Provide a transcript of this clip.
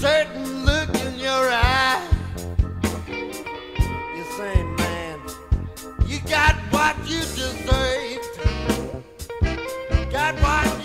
certain look in your eye. You're saying, man, you got what you deserve. Got what